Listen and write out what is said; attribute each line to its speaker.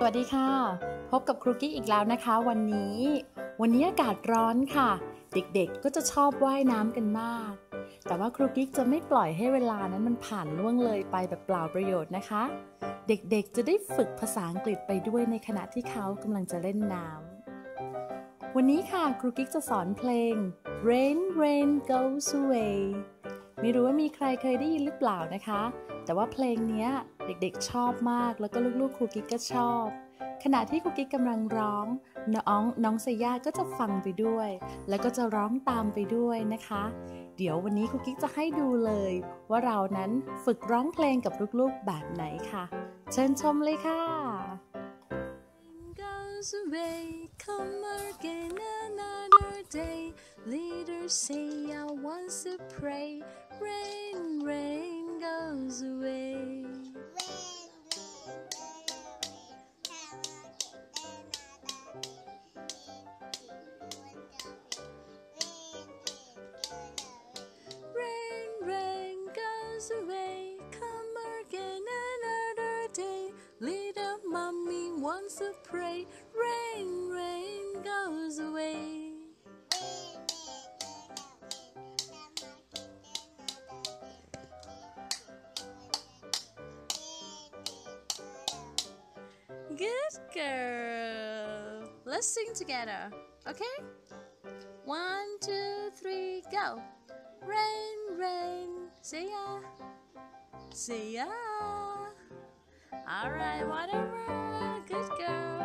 Speaker 1: สวัสดีค่ะ พบกับครูกิ๊กอีกแล้วนะคะ วันนี้ วันนี้อากาศร้อนค่ะ เด็กๆก็จะชอบว่ายน้ำกันมาก แต่ว่าครูกิ๊กจะไม่ปล่อยให้เวลานั้นมันผ่านล่วงเลยไปแบบเปล่าประโยชน์นะคะ เด็กๆจะได้ฝึกภาษาอังกฤษไปด้วยในขณะที่เขากำลังจะเล่นน้ำวันนี้ค่ะครูกิ๊กจะสอนเพลง Rain Rain Goes Away ไม่รู้ว่ามีใครเคยได้ยินหรือเปล่านะคะ แต่ว่าเพลงนี้เด็กๆชอบมากแล้วก็ลูกๆครูกิ๊กก็ชอบ ขณะที่ครูกิ๊กกำลังร้อง น้องน้องเซย่าก็จะฟังไปด้วย แล้วก็จะร้องตามไปด้วยนะคะ เดี๋ยววันนี้ครูกิ๊กจะให้ดูเลย ว่าเรานั้นฝึกร้องเพลงกับลูกๆแบบไหนค่ะ เชิญชมเลยค่ะ
Speaker 2: goes away, come again another day. Say I want to pray. Rain, rain goes away. Rain, rain goes away, come again another day. Little mommy wants to pray. Rain Good girl. Let's sing together, okay? One, two, three, go. Rain, rain, see ya. See ya. Alright, whatever. Good girl.